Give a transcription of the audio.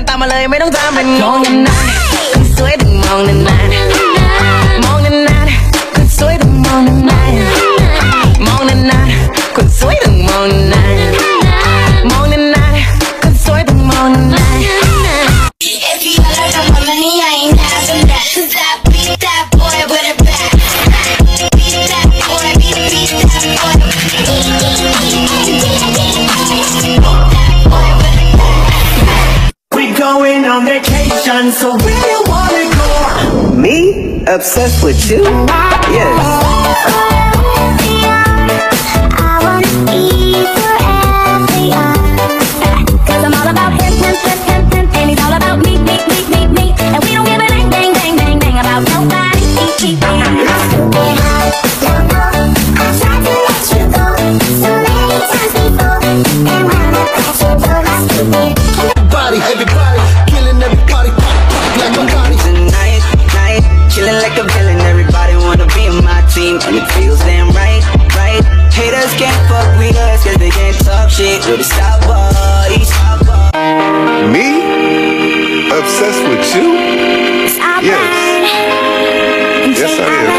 นตามมาเลยไม่ต้องตามเป็นมองนานๆคนสวยต้องมองนานๆมองนานๆคนสวยต้องมองนานๆมองนานๆคนสวยต้องมองนานๆมองนานๆคนสวยต้องมองนาน If you like the money, I ain't having that. Cause I beat that boy with a bat. Beat that boy, beat, beat that boy. That boy going on vacation, so where you wanna go? Me? Obsessed with you? Yes. girls can't fuck with us cause they can't talk shit to the stop boys. Me? Obsessed with you? Yes. Yes, I am.